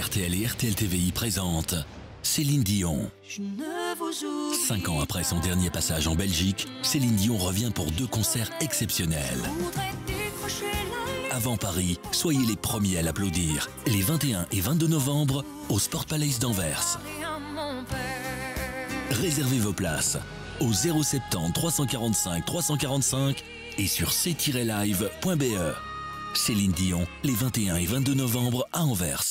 RTL et RTL TVI présentent Céline Dion. Cinq ans après son dernier passage en Belgique, Céline Dion revient pour deux concerts exceptionnels. Avant Paris, soyez les premiers à l'applaudir. Les 21 et 22 novembre au Sport Palace d'Anvers. Réservez vos places au 070 345 345 et sur c-live.be. Céline Dion, les 21 et 22 novembre à Anvers.